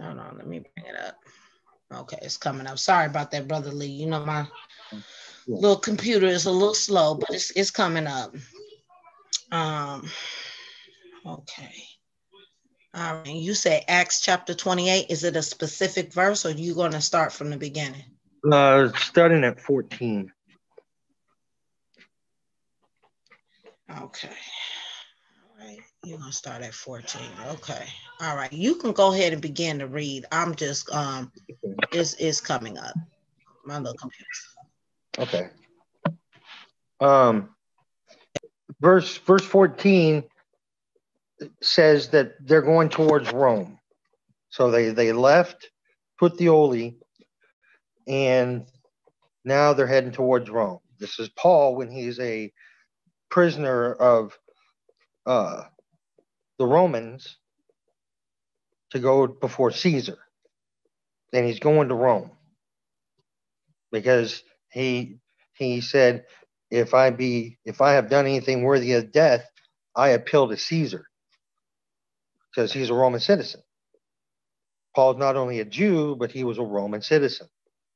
Hold on, let me bring it up. Okay, it's coming up. Sorry about that, brother Lee. You know my little computer is a little slow, but it's it's coming up. Um. Okay. All right. You say Acts chapter 28. Is it a specific verse or are you going to start from the beginning? Uh, starting at 14. Okay. You're to start at 14. Okay. All right. You can go ahead and begin to read. I'm just, um, it's, it's coming up. My little computer. Okay. Um, verse, verse 14 says that they're going towards Rome. So they, they left put the Puteoli and now they're heading towards Rome. This is Paul when he's a prisoner of uh, the Romans to go before Caesar. And he's going to Rome because he he said, if I be if I have done anything worthy of death, I appeal to Caesar because he's a Roman citizen. Paul's not only a Jew, but he was a Roman citizen.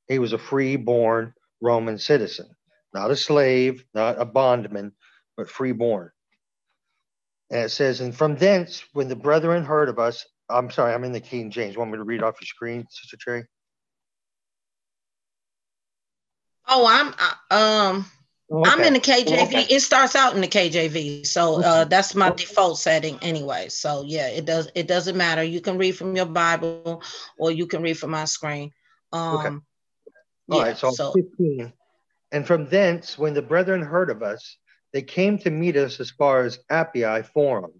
He was a free-born Roman citizen, not a slave, not a bondman, but free-born. And it says, and from thence, when the brethren heard of us, I'm sorry, I'm in the King James. Want me to read off your screen, Sister Cherry? Oh, I'm uh, um okay. I'm in the KJV. Okay. It starts out in the KJV, so uh, that's my default setting anyway. So yeah, it does. It doesn't matter. You can read from your Bible, or you can read from my screen. Um, okay. All yeah, right, so, so 15. And from thence, when the brethren heard of us, they came to meet us as far as Appii Forum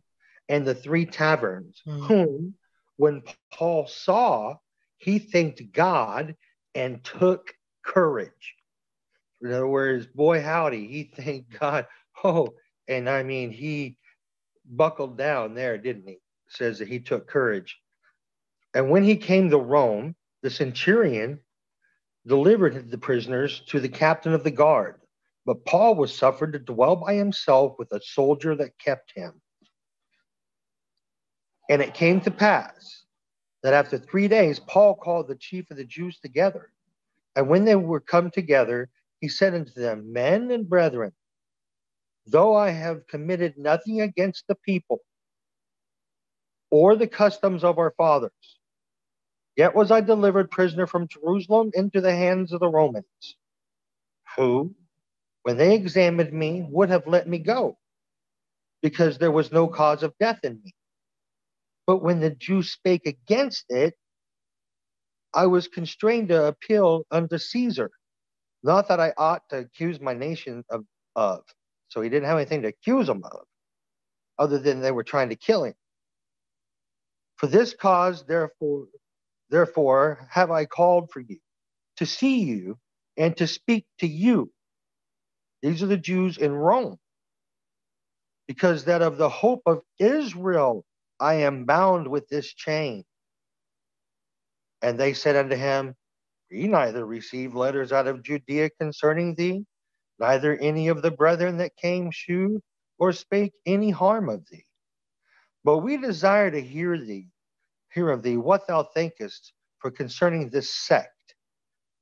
and the three taverns, mm. whom, when Paul saw, he thanked God and took courage. In other words, boy, howdy, he thanked God. Oh, and I mean, he buckled down there, didn't he? Says that he took courage. And when he came to Rome, the centurion delivered the prisoners to the captain of the guard. But Paul was suffered to dwell by himself with a soldier that kept him. And it came to pass that after three days, Paul called the chief of the Jews together. And when they were come together, he said unto them, Men and brethren, though I have committed nothing against the people or the customs of our fathers, yet was I delivered prisoner from Jerusalem into the hands of the Romans, who, when they examined me, would have let me go, because there was no cause of death in me. But when the Jews spake against it, I was constrained to appeal unto Caesar not that I ought to accuse my nation of, of. So he didn't have anything to accuse them of, other than they were trying to kill him. For this cause, therefore, therefore have I called for you, to see you and to speak to you. These are the Jews in Rome. Because that of the hope of Israel I am bound with this chain. And they said unto him, we neither received letters out of Judea concerning thee, neither any of the brethren that came shewed or spake any harm of thee. But we desire to hear thee, hear of thee what thou thinkest for concerning this sect.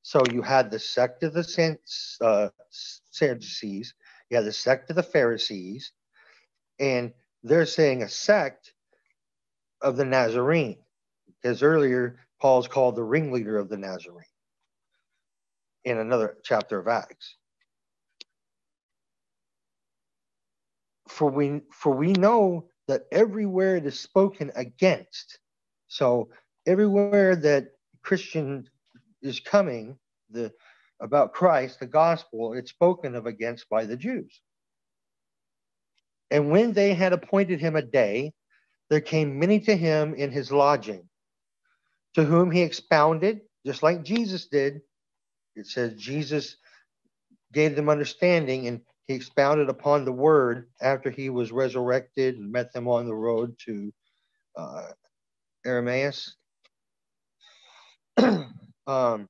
So you had the sect of the uh, Sadducees, you had the sect of the Pharisees, and they're saying a sect of the Nazarene, because earlier Paul's called the ringleader of the Nazarene in another chapter of Acts. For we for we know that everywhere it is spoken against. So everywhere that Christian is coming, the about Christ, the gospel, it's spoken of against by the Jews. And when they had appointed him a day, there came many to him in his lodging, to whom he expounded, just like Jesus did, it says Jesus gave them understanding and he expounded upon the word after he was resurrected and met them on the road to uh, Emmaus. um,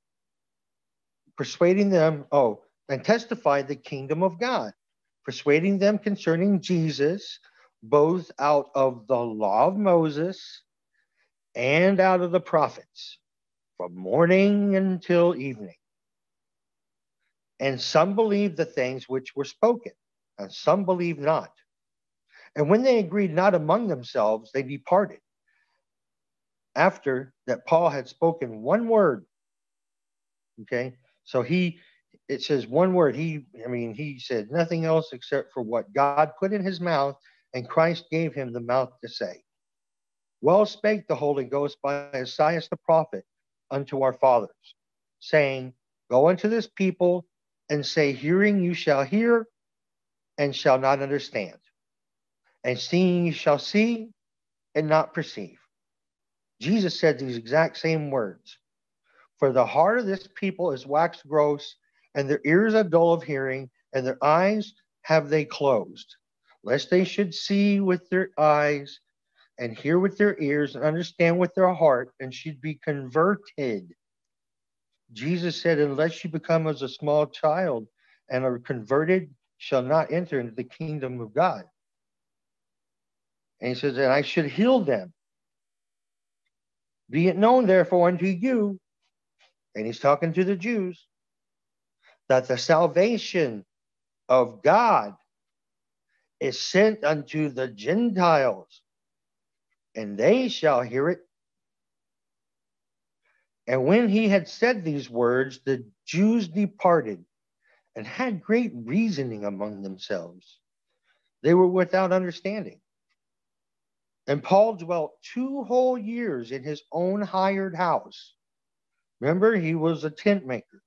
persuading them, oh, and testified the kingdom of God, persuading them concerning Jesus, both out of the law of Moses and out of the prophets from morning until evening. And some believed the things which were spoken, and some believed not. And when they agreed not among themselves, they departed. After that, Paul had spoken one word. Okay, so he, it says one word. He, I mean, he said nothing else except for what God put in his mouth, and Christ gave him the mouth to say. Well spake the Holy Ghost by Esaias the prophet unto our fathers, saying, Go unto this people and say, Hearing you shall hear and shall not understand, and seeing you shall see and not perceive. Jesus said these exact same words For the heart of this people is waxed gross, and their ears are dull of hearing, and their eyes have they closed, lest they should see with their eyes and hear with their ears and understand with their heart and should be converted. Jesus said, Unless you become as a small child and are converted, shall not enter into the kingdom of God. And he says, And I should heal them. Be it known, therefore, unto you, and he's talking to the Jews, that the salvation of God is sent unto the Gentiles and they shall hear it. And when he had said these words, the Jews departed and had great reasoning among themselves. They were without understanding. And Paul dwelt two whole years in his own hired house. Remember, he was a tent maker.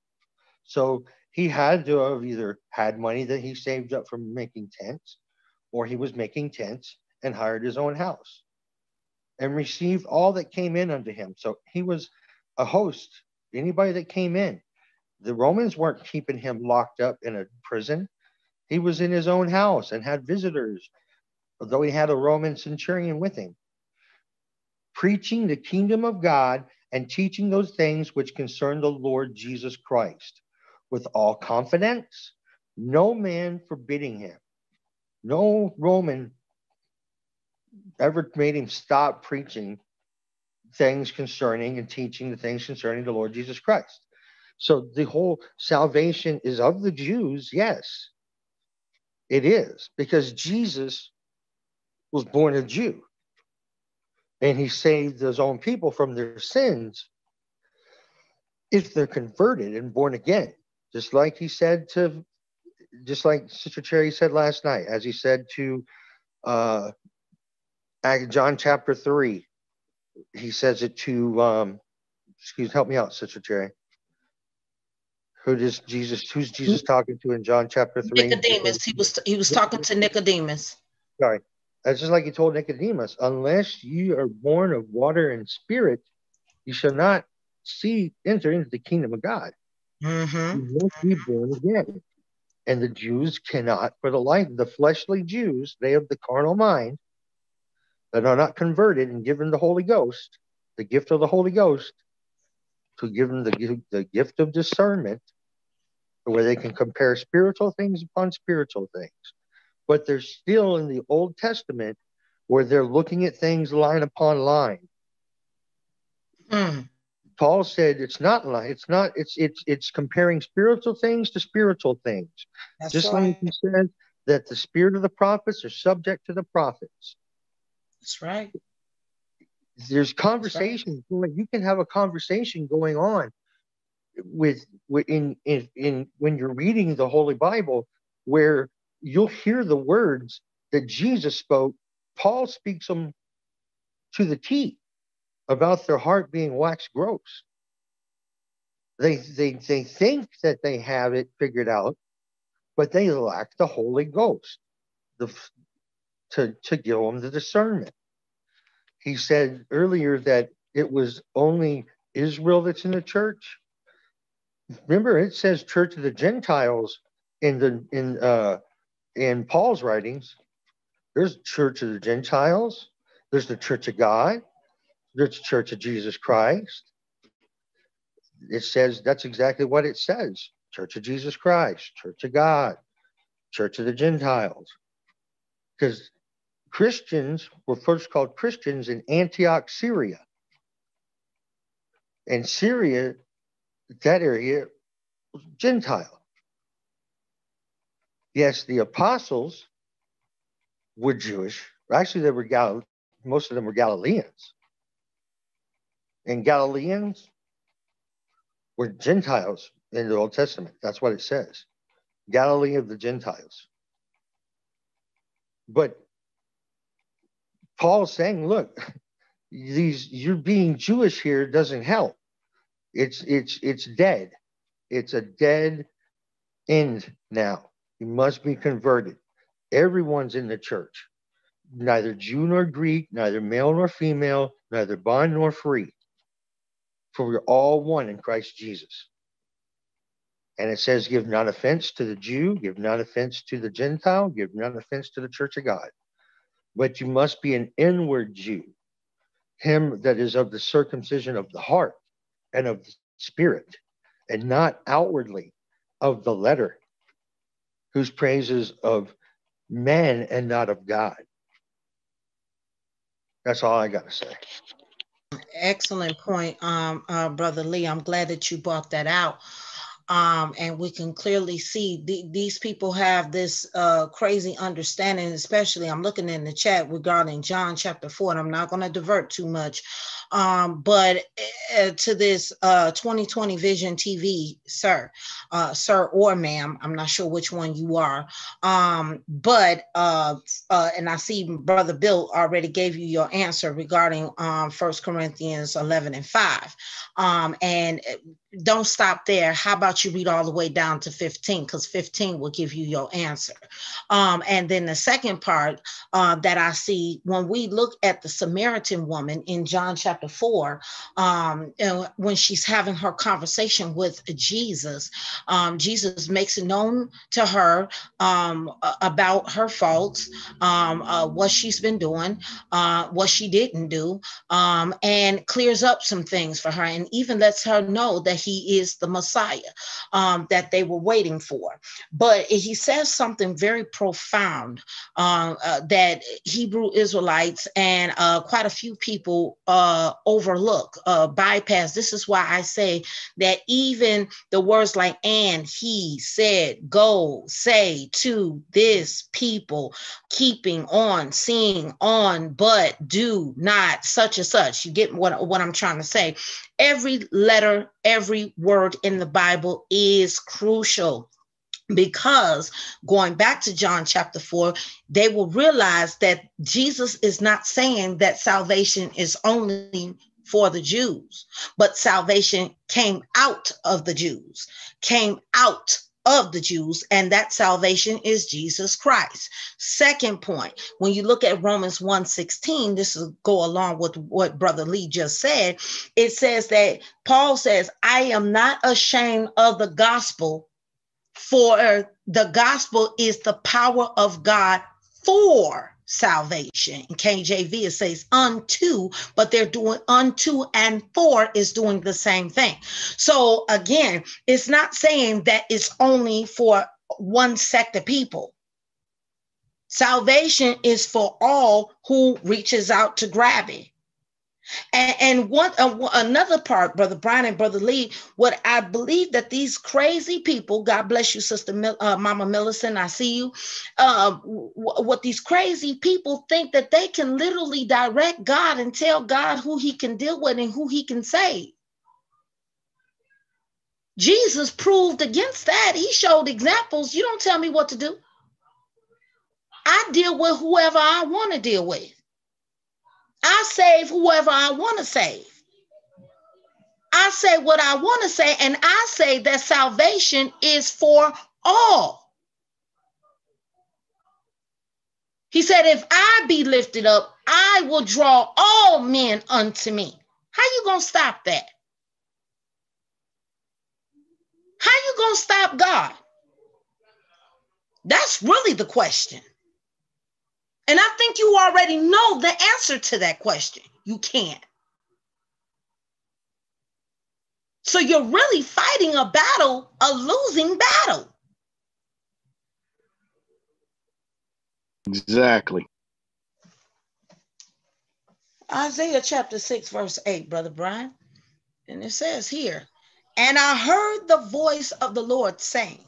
So he had to have either had money that he saved up from making tents, or he was making tents and hired his own house and received all that came in unto him. So he was a host, anybody that came in. The Romans weren't keeping him locked up in a prison. He was in his own house and had visitors, although he had a Roman centurion with him, preaching the kingdom of God and teaching those things which concern the Lord Jesus Christ with all confidence, no man forbidding him. No Roman ever made him stop preaching things concerning and teaching the things concerning the Lord Jesus Christ. So the whole salvation is of the Jews, yes. It is because Jesus was born a Jew and he saved his own people from their sins if they're converted and born again. Just like he said to, just like Sister Cherry said last night, as he said to uh, John chapter 3, he says it to, um, excuse, help me out, Sister Cherry. Who does Jesus, who's Jesus talking to in John chapter 3? Nicodemus. He was he was talking to Nicodemus. Sorry. That's just like he told Nicodemus, unless you are born of water and spirit, you shall not see enter into the kingdom of God. Mm-hmm. You must be born again. And the Jews cannot, for the life, the fleshly Jews, they have the carnal mind, that are not converted and given the Holy Ghost, the gift of the Holy Ghost, to give them the, the gift of discernment, where they can compare spiritual things upon spiritual things. But they're still in the Old Testament where they're looking at things line upon line. Mm. Paul said it's not line, it's not, it's it's it's comparing spiritual things to spiritual things. That's Just right. like he said that the spirit of the prophets are subject to the prophets. That's right. There's conversations. Right. You can have a conversation going on with, with in, in in when you're reading the Holy Bible, where you'll hear the words that Jesus spoke. Paul speaks them to the T about their heart being wax gross. They, they, they think that they have it figured out, but they lack the Holy Ghost, the, to, to give them the discernment. He said earlier that it was only Israel that's in the church. Remember, it says Church of the Gentiles in the in uh, in Paul's writings. There's Church of the Gentiles. There's the Church of God. There's the Church of Jesus Christ. It says that's exactly what it says. Church of Jesus Christ, Church of God, Church of the Gentiles. Because Christians were first called Christians in Antioch, Syria. And Syria, that area, was Gentile. Yes, the apostles were Jewish. Actually, they were Gal- most of them were Galileans. And Galileans were Gentiles in the Old Testament. That's what it says. Galilee of the Gentiles. But Paul's saying, look, these you're being Jewish here doesn't help. It's it's it's dead. It's a dead end now. You must be converted. Everyone's in the church. Neither Jew nor Greek, neither male nor female, neither bond nor free. For we're all one in Christ Jesus. And it says, give not offense to the Jew, give not offense to the Gentile, give not offense to the church of God. But you must be an inward Jew, him that is of the circumcision of the heart and of the spirit, and not outwardly of the letter, whose praises of men and not of God. That's all I got to say. Excellent point, um, uh, Brother Lee. I'm glad that you brought that out um, and we can clearly see the, these people have this uh, crazy understanding especially i'm looking in the chat regarding john chapter 4 and i'm not going to divert too much um, but uh, to this uh, 2020 vision tv sir uh, sir or ma'am i'm not sure which one you are um, but uh, uh, and i see brother bill already gave you your answer regarding um, first corinthians 11 and 5 um, and don't stop there. How about you read all the way down to 15? Because 15 will give you your answer. Um, and then the second part uh, that I see when we look at the Samaritan woman in John chapter 4, um, when she's having her conversation with Jesus, um, Jesus makes it known to her um, about her faults, um, uh, what she's been doing, uh, what she didn't do, um, and clears up some things for her, and even lets her know that he is the Messiah um, that they were waiting for. But he says something very profound uh, uh, that Hebrew Israelites and uh, quite a few people uh, overlook, uh, bypass. This is why I say that even the words like and, he, said, go, say to this people, keeping on, seeing on, but do not such and such. You get what, what I'm trying to say every letter, every word in the Bible is crucial because going back to John chapter 4, they will realize that Jesus is not saying that salvation is only for the Jews, but salvation came out of the Jews, came out of the Jews, and that salvation is Jesus Christ. Second point, when you look at Romans 1:16, this will go along with what Brother Lee just said. It says that Paul says, I am not ashamed of the gospel, for the gospel is the power of God for salvation. In KJV, it says unto, but they're doing unto and for is doing the same thing. So again, it's not saying that it's only for one sect of people. Salvation is for all who reaches out to grab it. And, and one uh, another part, Brother Brian and Brother Lee, what I believe that these crazy people, God bless you, Sister Mil, uh, Mama Millicent, I see you. Uh, w- what these crazy people think that they can literally direct God and tell God who He can deal with and who He can save. Jesus proved against that. He showed examples. You don't tell me what to do. I deal with whoever I want to deal with. I save whoever I want to save. I say what I want to say, and I say that salvation is for all. He said, If I be lifted up, I will draw all men unto me. How you gonna stop that? How you gonna stop God? That's really the question. And I think you already know the answer to that question. You can't. So you're really fighting a battle, a losing battle. Exactly. Isaiah chapter 6, verse 8, Brother Brian. And it says here, and I heard the voice of the Lord saying,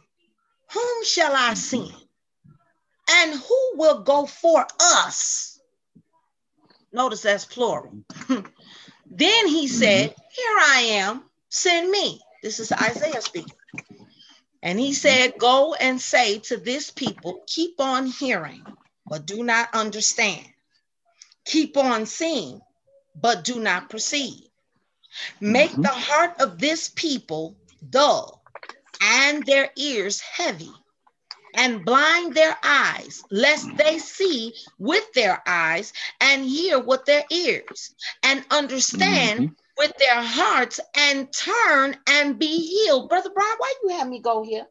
Whom shall I send? And who will go for us? Notice that's plural. then he said, Here I am, send me. This is Isaiah speaking. And he said, Go and say to this people, keep on hearing, but do not understand. Keep on seeing, but do not perceive. Make mm-hmm. the heart of this people dull and their ears heavy, and blind their eyes, lest they see with their eyes and hear with their ears, and understand mm-hmm. with their hearts and turn and be healed. Brother Brian, why you have me go here?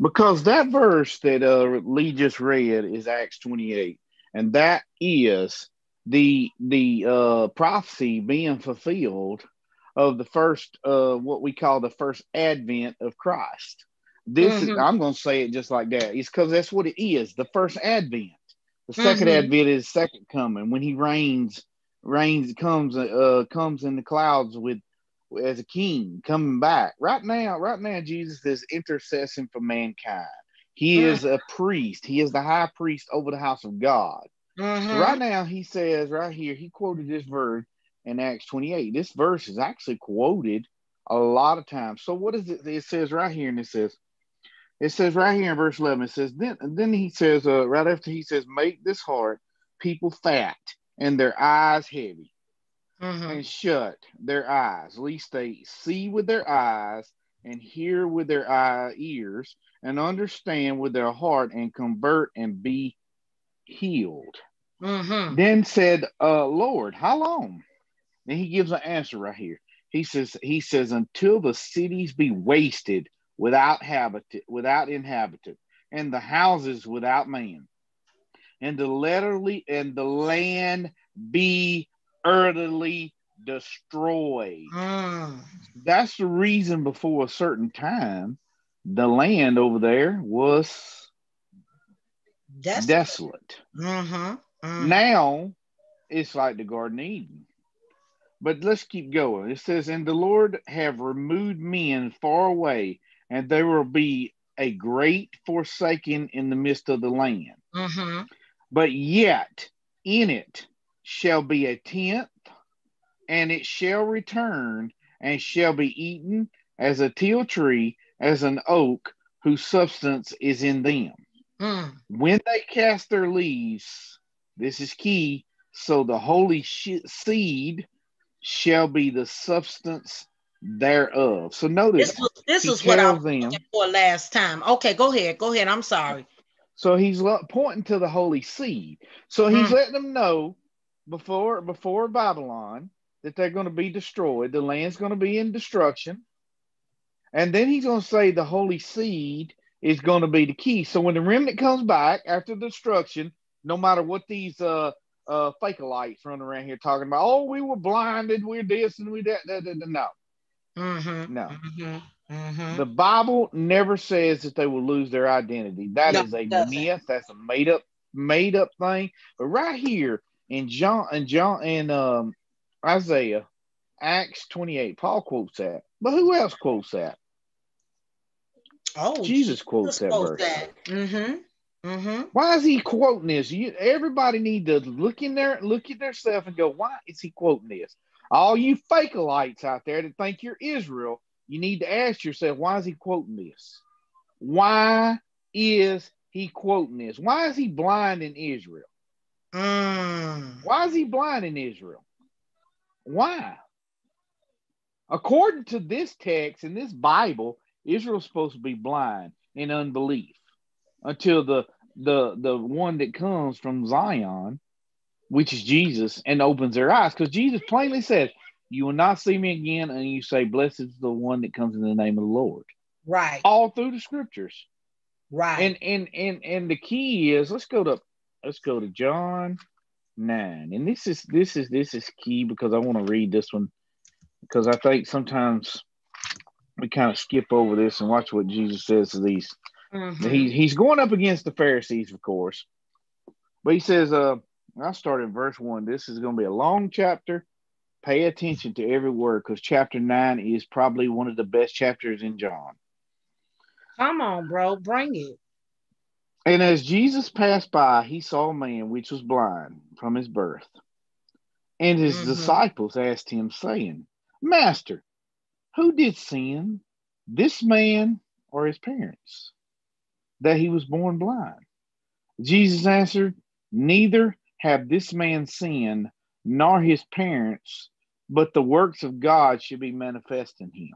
Because that verse that uh, Lee just read is Acts 28, and that is the the uh, prophecy being fulfilled of the first uh, what we call the first advent of Christ. This mm-hmm. is I'm going to say it just like that. It's because that's what it is. The first advent. The 2nd mm-hmm. advent is second coming when he reigns reigns comes uh comes in the clouds with as a king coming back. Right now, right now, Jesus is intercessing for mankind. He mm. is a priest. He is the high priest over the house of God. Mm-hmm. right now, he says right here, he quoted this verse in Acts 28. This verse is actually quoted a lot of times. So what is it? It says right here, and it says, it says right here in verse 11, it says, then, then he says, uh, right after he says, make this heart people fat and their eyes heavy mm-hmm. and shut their eyes, lest they see with their eyes and hear with their eye, ears and understand with their heart and convert and be healed. Mm-hmm. Then said, uh, Lord, how long? And he gives an answer right here. He says, he says, until the cities be wasted without habitat, without inhabitant, and the houses without man, and the letterly and the land be utterly destroyed. Mm. That's the reason before a certain time the land over there was desolate. desolate. Mm-hmm. Mm-hmm. Now it's like the Garden Eden. But let's keep going. It says, And the Lord have removed men far away, and there will be a great forsaken in the midst of the land. Mm-hmm. But yet in it shall be a tenth, and it shall return and shall be eaten as a teil tree, as an oak whose substance is in them. Mm. When they cast their leaves, this is key. So the holy sh- seed shall be the substance thereof. So notice this, was, this is what I was them, for last time. Okay, go ahead. Go ahead. I'm sorry. So he's pointing to the holy seed. So he's mm. letting them know before before Babylon that they're going to be destroyed. The land's going to be in destruction. And then he's going to say the holy seed is going to be the key. So when the remnant comes back after destruction, no matter what these uh uh fake lights running around here talking about, oh, we were blinded, we're this and we that, that, that, that. no, mm-hmm. no. Mm-hmm. Mm-hmm. The Bible never says that they will lose their identity. That no, is a myth. That's a made up made up thing. But right here in John and John and um, Isaiah, Acts 28, Paul quotes that. But who else quotes that? Oh, Jesus quotes that verse. That. Mm-hmm. Mm-hmm. Why is he quoting this? You, everybody need to look in there, look at themselves, and go, "Why is he quoting this?" All you fake lights out there that think you're Israel, you need to ask yourself, "Why is he quoting this? Why is he quoting this? Why is he blind in Israel? Mm. Why is he blind in Israel? Why?" According to this text in this Bible, Israel's supposed to be blind in unbelief until the the the one that comes from Zion, which is Jesus, and opens their eyes. Because Jesus plainly says, You will not see me again, and you say, Blessed is the one that comes in the name of the Lord. Right. All through the scriptures. Right. And and and and the key is let's go to let's go to John 9. And this is this is this is key because I want to read this one because I think sometimes we kind of skip over this and watch what Jesus says to these. Mm-hmm. He, he's going up against the Pharisees, of course. But he says, uh, I'll start in verse one. This is going to be a long chapter, Pay attention to every word because chapter nine is probably one of the best chapters in John. Come on, bro, bring it. And as Jesus passed by, he saw a man which was blind from his birth. And his mm-hmm. disciples asked him, saying, Master, who did sin, this man or his parents, that he was born blind? Jesus answered, Neither have this man sinned nor his parents, but the works of God should be manifest in him.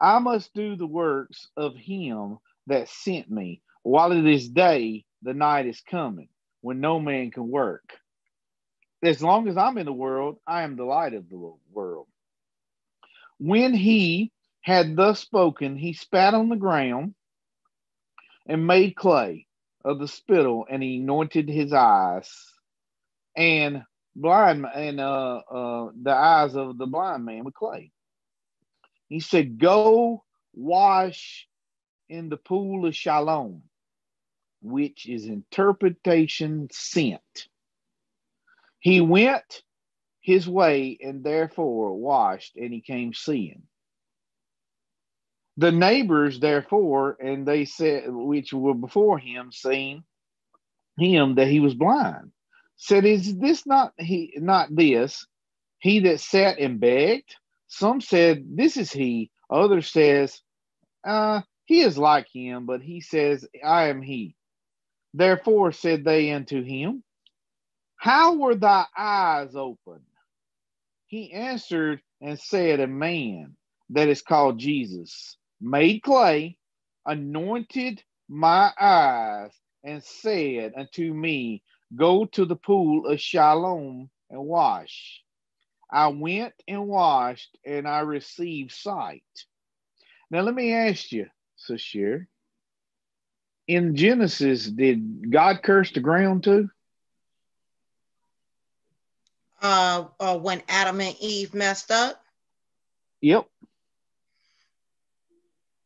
I must do the works of him that sent me. While it is day, the night is coming when no man can work. As long as I'm in the world, I am the light of the world. When he had thus spoken, he spat on the ground and made clay of the spittle, and he anointed his eyes and blind and uh, uh, the eyes of the blind man with clay. He said, "Go wash in the pool of Siloam." which is interpretation sent. He went his way and therefore washed, and he came seeing. The neighbors, therefore, and they said, which were before him, seeing him that he was blind, said, Is this not he not this, he that sat and begged? Some said, This is he. Others says, uh, he is like him, but he says, I am he. Therefore said they unto him, How were thy eyes opened? He answered and said, A man that is called Jesus made clay, anointed my eyes, and said unto me, Go to the pool of Siloam and wash. I went and washed, and I received sight. Now, let me ask you, Sashir, in Genesis, did God curse the ground too? Uh, uh, when Adam and Eve messed up. Yep.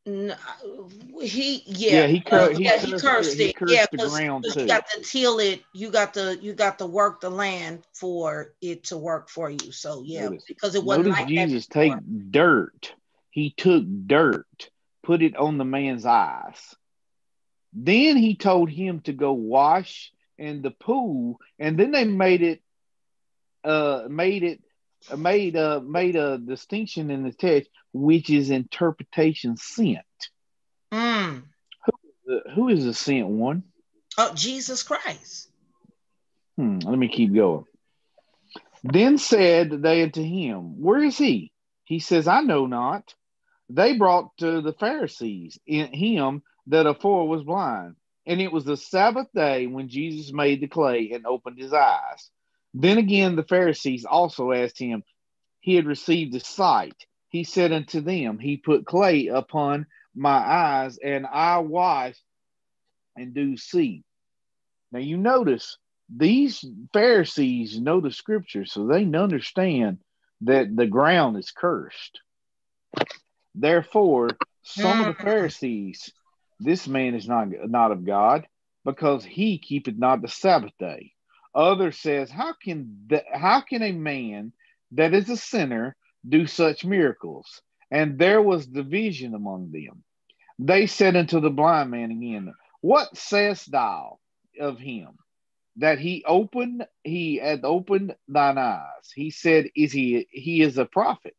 No, he yeah, yeah he, cur- uh, he, yeah, he cursed, it. Cursed yeah, the ground too. You got to till it. You got to you got to work the land for it to work for you. So yeah, Notice, because it wasn't like Jesus take dirt. He took dirt, put it on the man's eyes. Then he told him to go wash in the pool, and then they made it uh made it uh, made a made a distinction in the text, which is interpretation sent. Mm. Who, who is the sent one? Oh, Jesus Christ. Hmm, let me keep going. Then said they unto him, Where is he? He says, I know not. They brought to the Pharisees in him that afore was blind. And it was the Sabbath day when Jesus made the clay and opened his eyes. Then again, the Pharisees also asked him, He had received his sight. He said unto them, He put clay upon my eyes, and I wash and do see. Now you notice these Pharisees know the scripture, so they understand that the ground is cursed. Therefore, some of the mm. Pharisees this man is not, not of God, because he keepeth not the Sabbath day. Other says, How can the, how can a man that is a sinner do such miracles? And there was division among them. They said unto the blind man again, What sayest thou of him? That he opened, he had opened thine eyes. He said, Is he he is a prophet?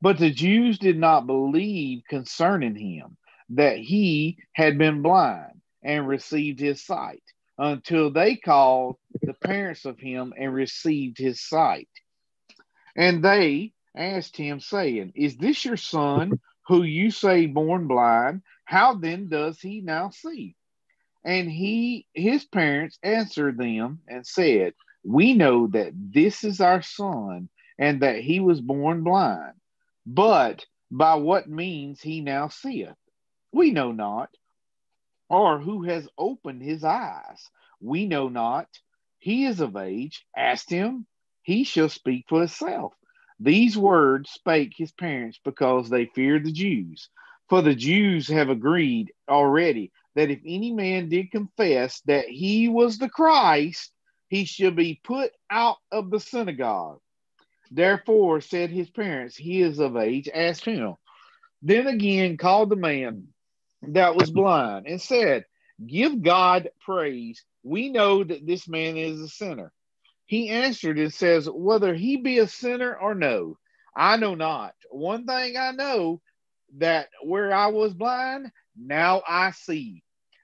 But the Jews did not believe concerning him that he had been blind and received his sight until they called the parents of him and received his sight. And they asked him, saying, Is this your son who you say born blind? How then does he now see? And he, his parents answered them and said, We know that this is our son and that he was born blind, but by what means he now seeth we know not. Or who has opened his eyes? We know not. He is of age. Ask him. He shall speak for himself. These words spake his parents because they feared the Jews. For the Jews have agreed already that if any man did confess that he was the Christ, he shall be put out of the synagogue. Therefore said his parents, He is of age, ask him. Then again called the man that was blind and said, Give God praise. We know that this man is a sinner. He answered and says, Whether he be a sinner or no, I know not. One thing I know that where I was blind, now I see.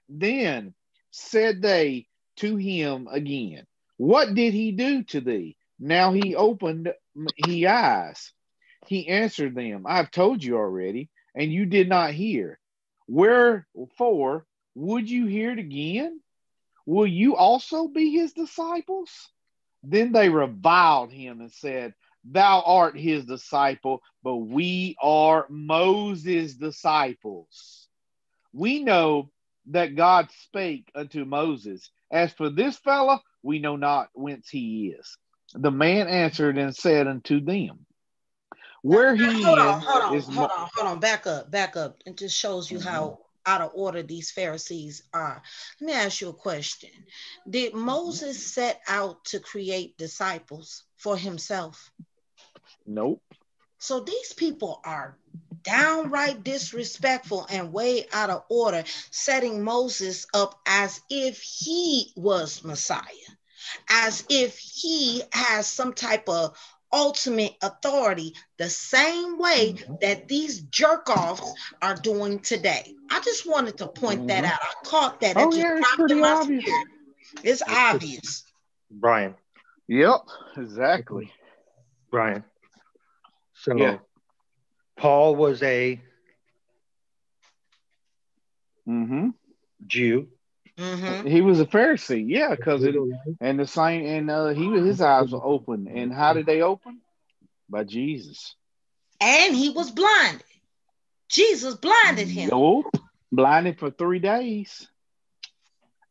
Then said they to him again, What did he do to thee? Now he opened he eyes. He answered them, I've told you already, and you did not hear. Wherefore would you hear it again? Will you also be his disciples? Then they reviled him and said, Thou art his disciple, but we are Moses' disciples. We know that God spake unto Moses. As for this fellow, we know not whence he is. The man answered and said unto them, Where he hold on, hold on, is hold on, hold on, back up, back up. It just shows you mm-hmm. how out of order these Pharisees are. Let me ask you a question. Did mm-hmm. Moses set out to create disciples for himself? Nope. So these people are downright disrespectful and way out of order, setting Moses up as if he was Messiah, as if he has some type of ultimate authority, the same way mm-hmm. that these jerk offs are doing today. I just wanted to point mm-hmm. that out. I caught that. Oh, yeah, it's pretty obvious. Spirit. It's obvious. Brian. Yep, exactly. Brian. So yeah. Paul was a mm-hmm. Jew. Mm-hmm. He was a Pharisee, yeah, because and the same and uh, he his eyes were open. And how did they open? By Jesus. And he was blinded. Jesus blinded him. Nope, blinded for three days.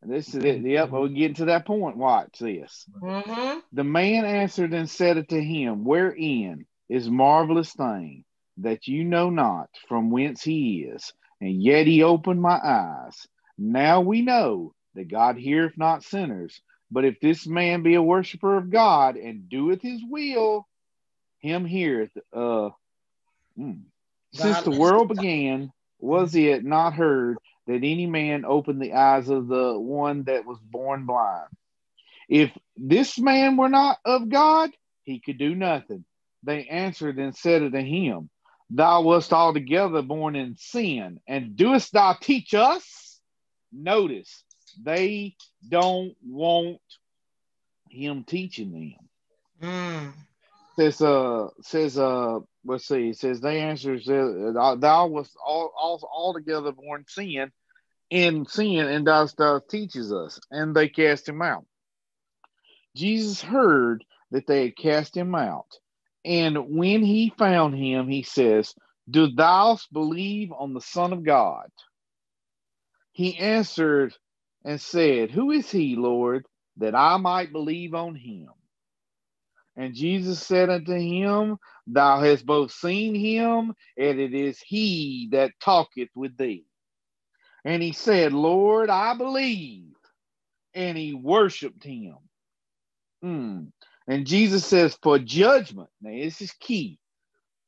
This is it. Yep, we'll get to that point. Watch this. Mm-hmm. The man answered and said it to him, Wherein is marvelous thing that you know not from whence he is, and yet he opened my eyes. Now we know that God heareth not sinners, but if this man be a worshiper of God and doeth his will, him heareth. Uh, hmm. Since the world began, was it not heard that any man opened the eyes of the one that was born blind? If this man were not of God, he could do nothing. They answered and said unto him, Thou wast altogether born in sin, and doest thou teach us? Notice, they don't want him teaching them. Mm. Says uh says uh let's see, it says they answer says thou was all, all altogether born sin in sin and thou thou teaches us, and they cast him out. Jesus heard that they had cast him out and when he found him, he says, Do thou believe on the Son of God? He answered and said, Who is he, Lord, that I might believe on him? And Jesus said unto him, Thou hast both seen him, and it is he that talketh with thee. And he said, Lord, I believe. And he worshiped him. Mm. And Jesus says, for judgment, now this is key,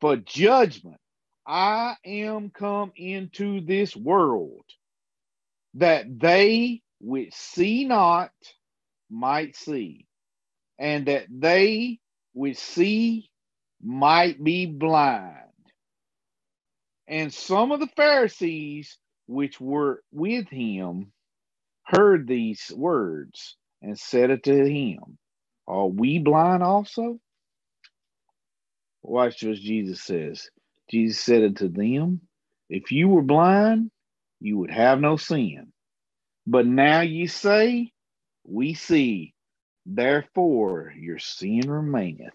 for judgment, I am come into this world that they which see not might see, and that they which see might be blind. And some of the Pharisees which were with him heard these words and said it to him, are we blind also? Watch what Jesus says. Jesus said unto them, If you were blind, you would have no sin. But now you say, We see, therefore your sin remaineth.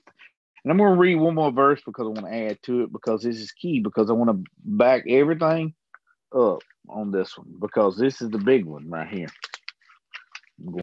And I'm going to read one more verse because I want to add to it because this is key because I want to back everything up on this one because this is the big one right here.